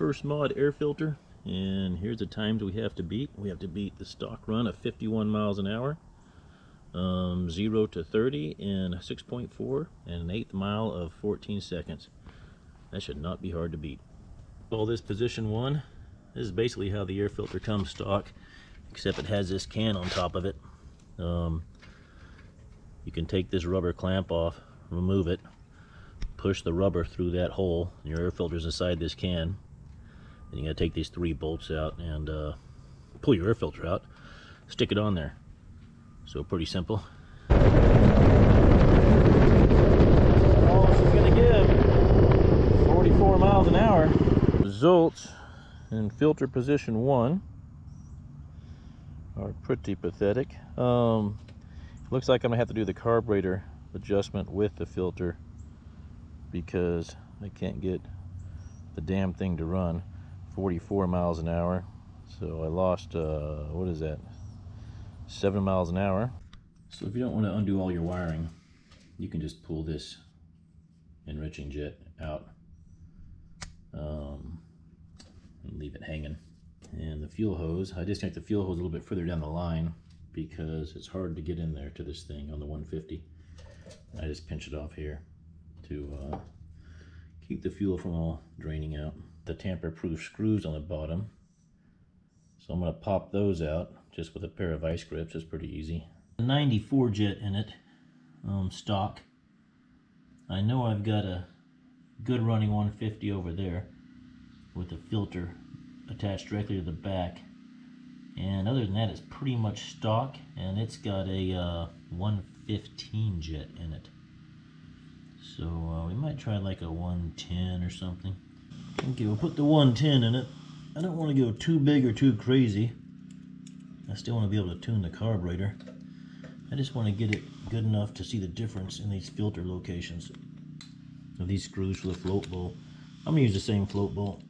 first mod air filter and here's the times we have to beat. We have to beat the stock run of 51 miles an hour, um, 0 to 30 in 6.4 and an eighth mile of 14 seconds. That should not be hard to beat. All this position one, this is basically how the air filter comes stock, except it has this can on top of it. Um, you can take this rubber clamp off, remove it, push the rubber through that hole, and your air filter's inside this can. Then you gotta take these three bolts out and uh, pull your air filter out, stick it on there. So pretty simple. All this is gonna give 44 miles an hour. Results in filter position one are pretty pathetic. Um, looks like I'm gonna have to do the carburetor adjustment with the filter because I can't get the damn thing to run 44 miles an hour. So I lost uh, what is that? Seven miles an hour. So if you don't want to undo all your wiring you can just pull this enriching jet out um, and leave it hanging. And the fuel hose I disconnect the fuel hose a little bit further down the line because it's hard to get in there to this thing on the 150 I just pinch it off here to uh, keep the fuel from all draining out. The tamper-proof screws on the bottom. So I'm going to pop those out just with a pair of vice grips. It's pretty easy. 94 jet in it, um, stock. I know I've got a good running 150 over there with the filter attached directly to the back. And other than that, it's pretty much stock, and it's got a uh, 115 jet in it. So uh, we might try like a 110 or something. Okay, we'll put the 110 in it. I don't want to go too big or too crazy. I still want to be able to tune the carburetor. I just want to get it good enough to see the difference in these filter locations of these screws for the float bowl. I'm going to use the same float bowl.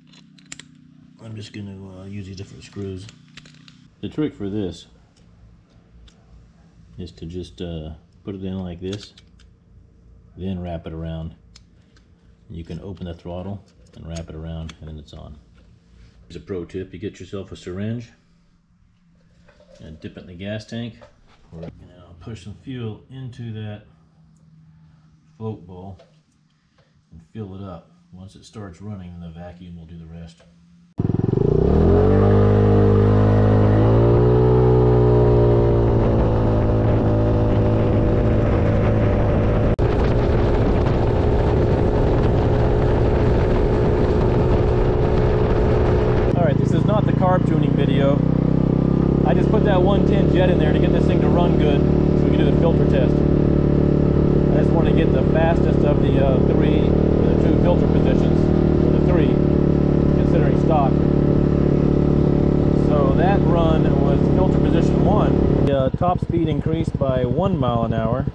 I'm just going to uh, use these different screws. The trick for this is to just uh, put it in like this then wrap it around. You can open the throttle and wrap it around and then it's on. Here's a pro tip, you get yourself a syringe and dip it in the gas tank. Now push some fuel into that float bowl and fill it up. Once it starts running, the vacuum will do the rest. Video. I just put that 110 jet in there to get this thing to run good so we can do the filter test. I just want to get the fastest of the uh, three, the two filter positions, or the three, considering stock. So that run was filter position one. The uh, top speed increased by one mile an hour.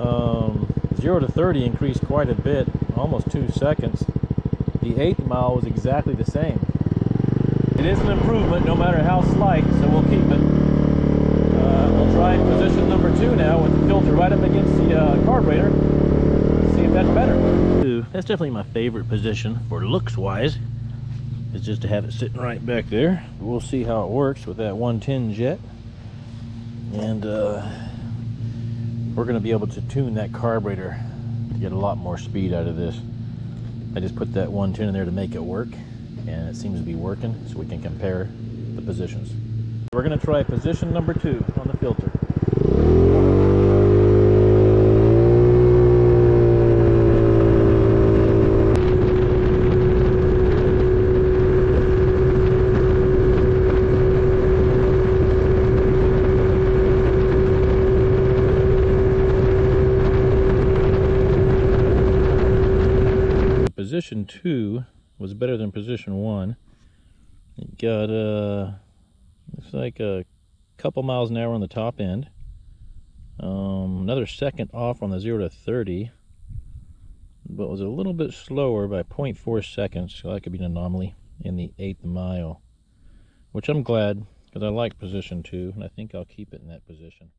Um, 0 to 30 increased quite a bit, almost two seconds. The eighth mile was exactly the same. It is an improvement, no matter how slight, so we'll keep it. Uh, we'll try position number two now with the filter right up against the uh, carburetor. See if that's better. That's definitely my favorite position for looks-wise. Is just to have it sitting right back there. We'll see how it works with that 110 jet. And uh, we're going to be able to tune that carburetor to get a lot more speed out of this. I just put that 110 in there to make it work and it seems to be working so we can compare the positions. We're going to try position number two on the filter. Position two was better than position one. It got uh, looks like a couple miles an hour on the top end. Um, another second off on the 0 to 30, but was a little bit slower by 0.4 seconds, so that could be an anomaly in the eighth mile, which I'm glad because I like position two, and I think I'll keep it in that position.